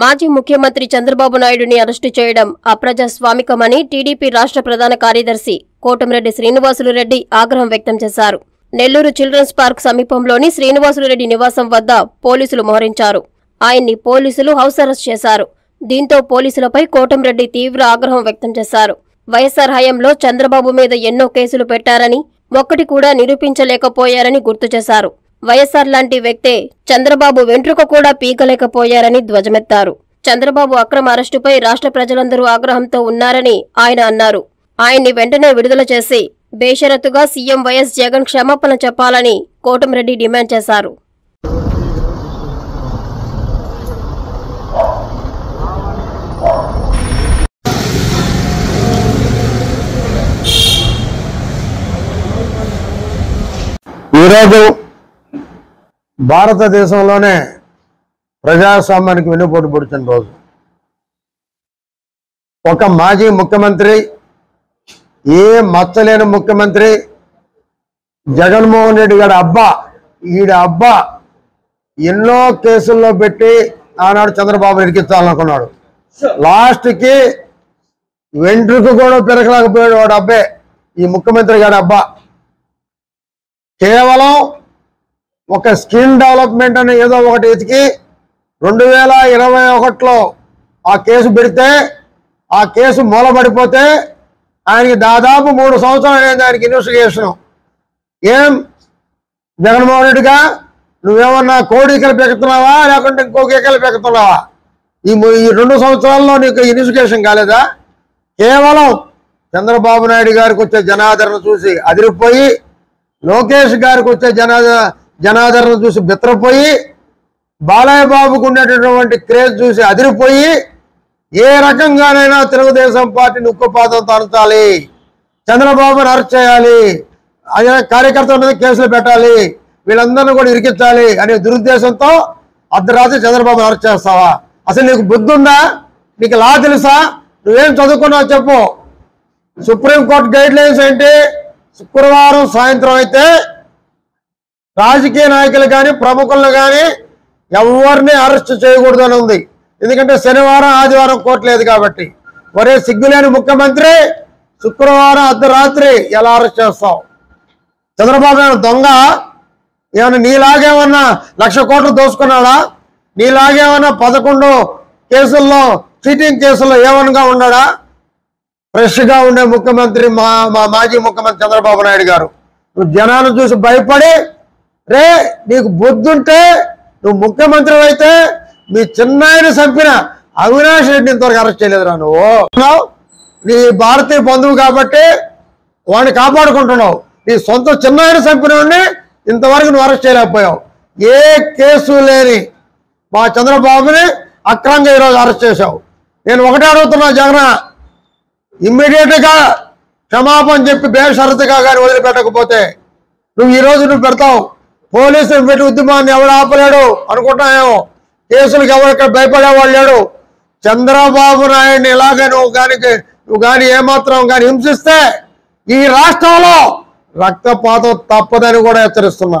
మాజీ ముఖ్యమంత్రి చంద్రబాబు నాయుడుని అరెస్టు చేయడం అప్రజాస్వామికమని టీడీపీ రాష్ట్ర ప్రధాన కార్యదర్శి కోటమిరెడ్డి శ్రీనివాసులు రెడ్డి ఆగ్రహం వ్యక్తం చేశారు. నెల్లూరు చిల్డ్రన్స్ పార్క్ సమీపంలోని శ్రీనివాసులు రెడ్డి నివాసం వద్ద పోలీసులు మోహరించారు. ఆయన్ని పోలీసులు హౌస్ అరెస్ట్ చేశారు. దీంతో పోలీసులపై కోటంరెడ్డి తీవ్ర ఆగ్రహం వ్యక్తం చేశారు. వైఎస్సార్ హయాంలో చంద్రబాబు మీద ఎన్నో కేసులు పెట్టారని ఒక్కటి కూడా నిరూపించలేకపోయారని గుర్తు చేశారు. వైఎస్సార్ లాంటి వ్యక్తే చంద్రబాబు వెంట్రుక కూడా పీకలేకపోయారని ధ్వజమెత్తారు. చంద్రబాబు అక్రమ అరెస్టుపై రాష్ట్ర ప్రజలందరూ ఆగ్రహంతో ఉన్నారని ఆయన అన్నారు. ఆయన్ని వెంటనే విడుదల చేసి బేషరతుగా సీఎం వైఎస్ జగన్ క్షమాపణ చెప్పాలని కోటంరెడ్డి డిమాండ్ చేశారు. ఈరోజు భారతదేశంలోనే ప్రజాస్వామ్యానికి వెన్నుపోటు పొడిచిన రోజు. ఒక మాజీ ముఖ్యమంత్రి ఏ మచ్చలేని ముఖ్యమంత్రి జగన్మోహన్ రెడ్డి గారి అబ్బా ఈడ అబ్బా ఎన్నో కేసుల్లో పెట్టి ఆనాడు చంద్రబాబు ఇరికించాలనుకున్నాడు. లాస్ట్కి వెంట్రుకు కూడా పెరగలేకపోయాడు వాడు అబ్బే ఈ ముఖ్యమంత్రి గారి అబ్బా. కేవలం ఒక స్కిల్ డెవలప్మెంట్ అనే ఏదో ఒకటి ఎతికి రెండు వేల ఇరవై ఒకటిలో ఆ కేసు పెడితే ఆ కేసు మూలబడిపోతే ఆయనకి దాదాపు మూడు సంవత్సరాలు అనేది ఆయనకి ఇన్వెస్టిగేషన్. ఏం? జగన్మోహన్ రెడ్డిగా నువ్వేమన్నా కోడికలు పెక్కుతున్నావా లేకుంటే ఇంకో కేకలు పెక్కుతున్నావా ఈ ఈ రెండు సంవత్సరాల్లో నీకు ఇన్వెస్టిగేషన్ కాలేదా? కేవలం చంద్రబాబు నాయుడు గారికి వచ్చే జనాదరణ చూసి అదిరిపోయి లోకేష్ గారికి వచ్చే జనాదరణ జనాదరణ చూసి బిత్రపోయి బాలయ్య బాబుకు ఉండేటటువంటి క్రేజ్ చూసి అదిరిపోయి ఏ రకంగానైనా తెలుగుదేశం పార్టీని ఉక్కుపాతం తరచాలి చంద్రబాబుని అరెస్ట్ చేయాలి. అదే కార్యకర్తల మీద కేసులు పెట్టాలి. వీళ్ళందరినీ కూడా ఇరికించాలి అనే దురుద్దేశంతో అర్ధరాత్రి చంద్రబాబును అరెస్ట్ చేస్తావా? అసలు నీకు బుద్ధి ఉందా నీకు లా తెలుసా? నువ్వేం చదువుకున్నావు చెప్పు. సుప్రీంకోర్టు గైడ్ లైన్స్ ఏంటి? శుక్రవారం సాయంత్రం అయితే రాజకీయ నాయకులు కానీ ప్రముఖులను కానీ ఎవరిని అరెస్ట్ చేయకూడదు అని ఉంది. ఎందుకంటే శనివారం ఆదివారం కోర్టు లేదు కాబట్టి. ఒరే సిగ్గులేని ముఖ్యమంత్రి శుక్రవారం అర్ధరాత్రి ఎలా అరెస్ట్ చేస్తావు చంద్రబాబు నాయుడు దొంగ. ఏమన్నా నీలాగేమన్నా లక్ష కోట్లు దోసుకున్నాడా? నీలాగేమన్నా పదకొండు కేసుల్లో చీటింగ్ కేసుల్లో ఏమనగా ఉన్నాడా? ఫ్రెష్గా ఉండే ముఖ్యమంత్రి మా మా మాజీ ముఖ్యమంత్రి చంద్రబాబు నాయుడు గారు. నువ్వు జనాలను చూసి భయపడి రే నీకు బుద్ధుంటే నువ్వు ముఖ్యమంత్రి అయితే మీ చిన్నాయన చంపిన అవినాష్ రెడ్డి ఇంతవరకు అరెస్ట్ చేయలేదురా నువ్వు. నీ భారతీయ బంధువు కాబట్టి వాడిని కాపాడుకుంటున్నావు. నీ సొంత చిన్నాయన చంపిన ఇంతవరకు నువ్వు అరెస్ట్ చేయలేకపోయావు. ఏ కేసు లేని మా చంద్రబాబుని అక్రమంగా ఈరోజు అరెస్ట్ చేశావు. నేను ఒకటే అడుగుతున్నా జగన్. ఇమ్మీడియట్గా క్షమాపణ చెప్పి బేషరతుగా కానీ వదిలిపెట్టకపోతే నువ్వు ఈరోజు నువ్వు పెడతావు. పోలీసులు పెట్టి ఉద్యమాన్ని ఎవడు ఆపలేడు అనుకుంటున్నాయేమో కేసులకు ఎవరు ఇక్కడ భయపడేవాడు లేడు? చంద్రబాబు నాయుడిని ఇలాగే నువ్వు కానీ నువ్వు కానీ ఏమాత్రం కానీ హింసిస్తే ఈ రాష్ట్రంలో రక్తపాతం తప్పదని కూడా హెచ్చరిస్తున్నా.